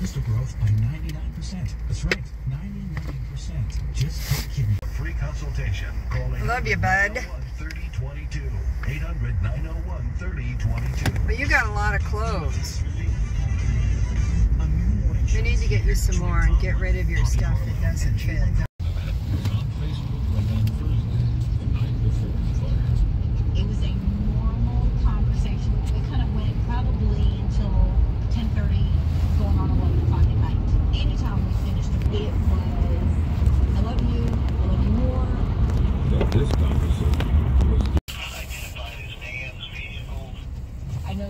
crystal growth by 99%. That's right, 99%. Just take Kidney Free consultation. Call Love you, bud. 3022. 800 901 3022. But you got a lot of clothes. You need to get you some more and get rid of your stuff that doesn't fit. It was a normal conversation. It kind of went probably until 10:30, going on 11 o'clock at night. Anytime we finished, it was, "I love you, I love you more." This conversation was Identified as Dan's vehicle. I know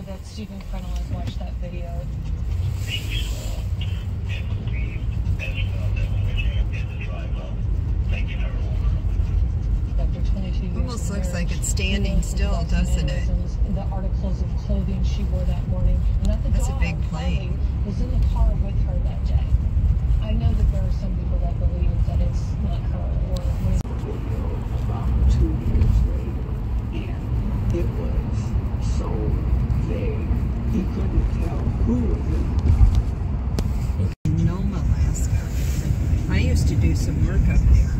that Stephen Frenel has watched that video. He saw and believed as well that Richard did the drive up, taking her over. After 22 years Almost looks like it's standing still, doesn't it? The articles of clothing she wore that morning. Not the That's a big plane. Holly, was in the car with her that day. I know that there are some people that believe that it's not her or about two years later, and it was so vague. He couldn't tell who was in Nome, Alaska. I used to do some work up there,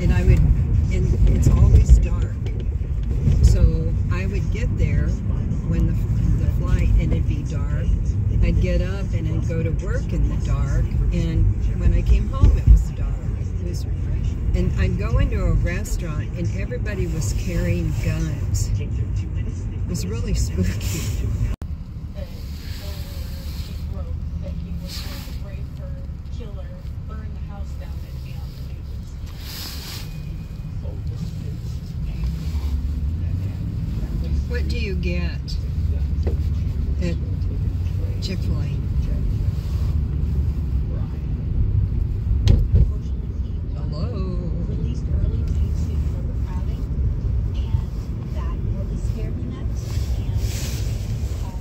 and I would, and it's always dark. So I would get there when the, the flight, and it'd be dark. I'd get up and I'd go to work in the dark, and when I came home, it was dark. It was, and I'd go into a restaurant, and everybody was carrying guns. It was really spooky. that she wrote that he was going to rape her, kill her, burn the house down, and be on the news. What do you get at Chick fil A? Unfortunately, he was Hello? released early due to overcrowding, and that really scared me nuts. And um,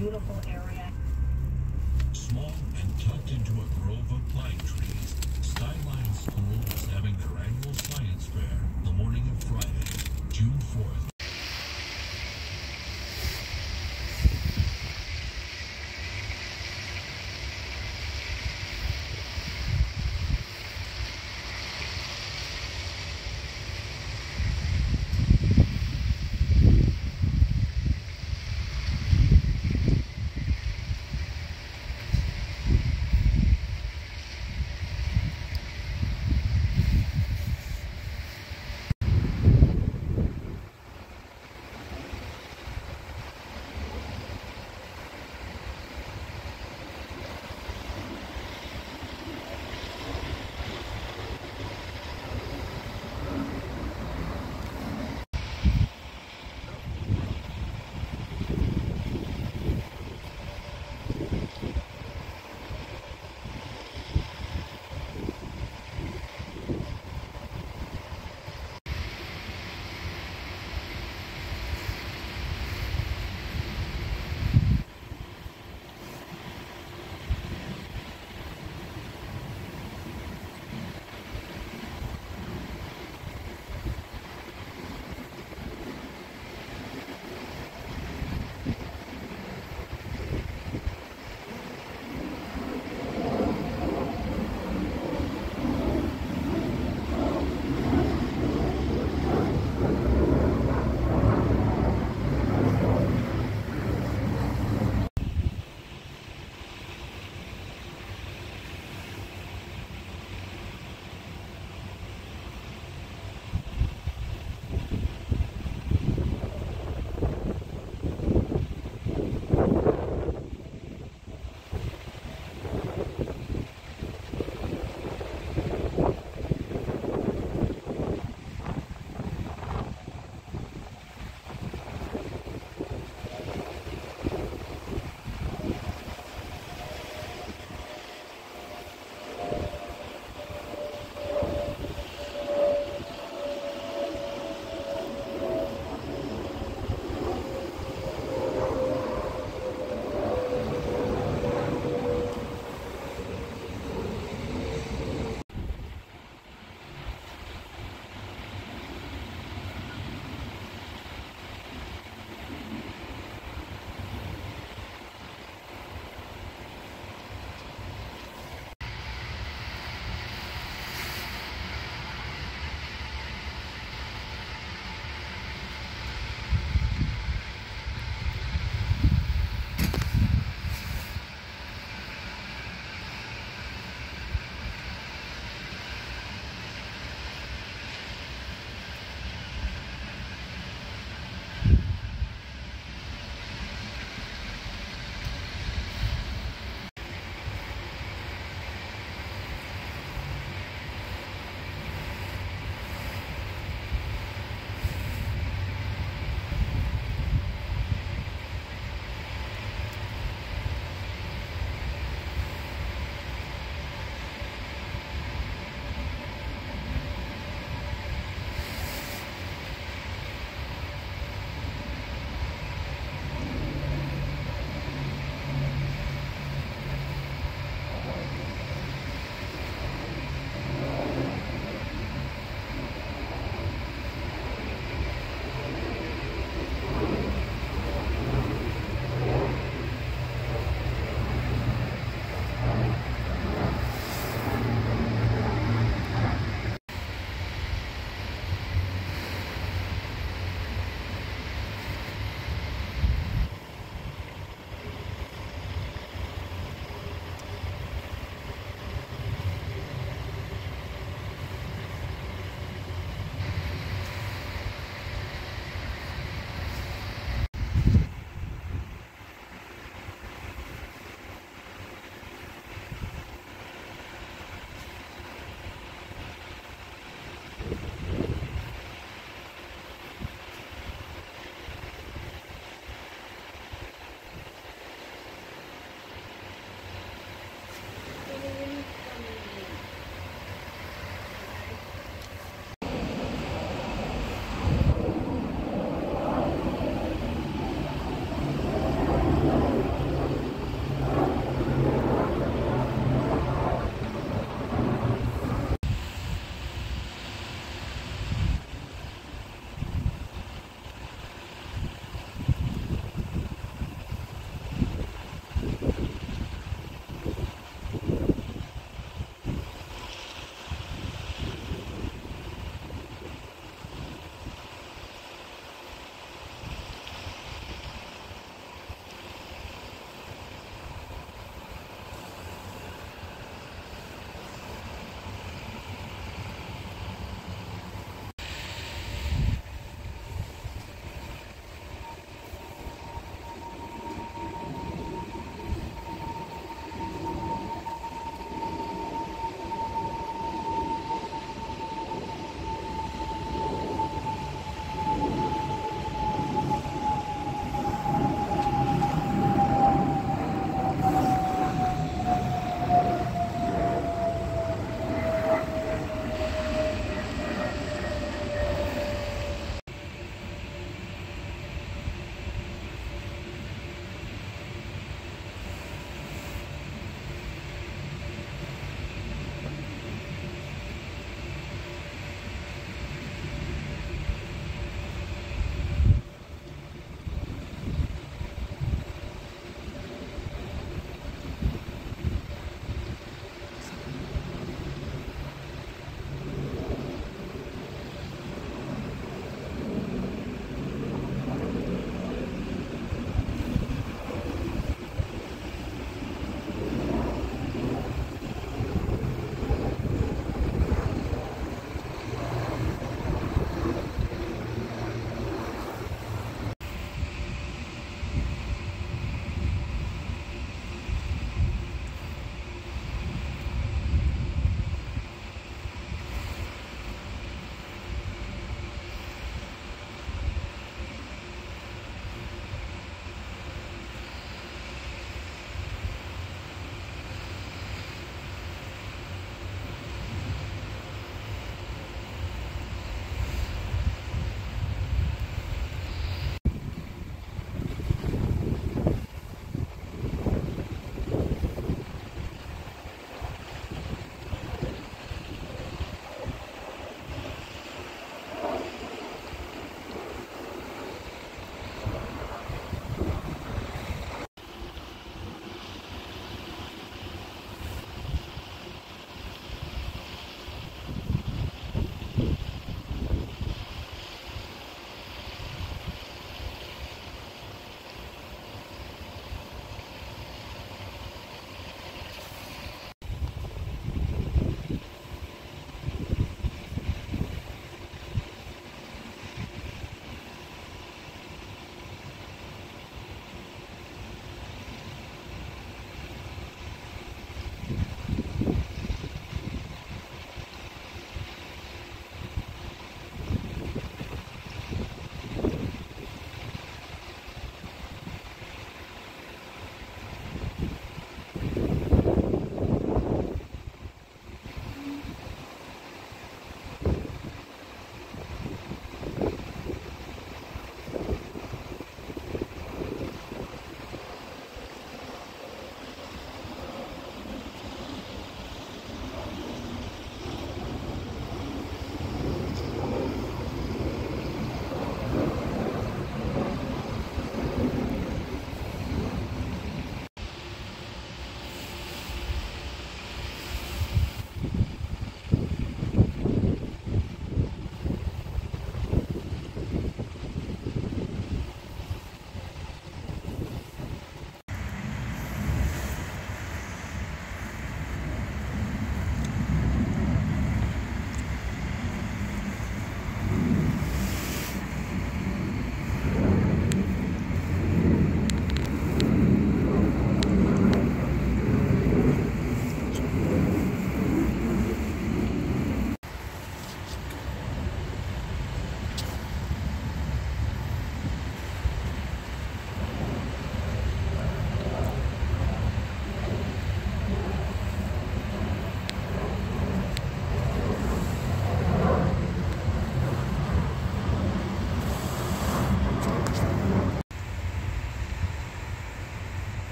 beautiful area. Small and tucked into a grove of pine trees, Skyline School is having their annual science fair the morning of Friday, June 4th.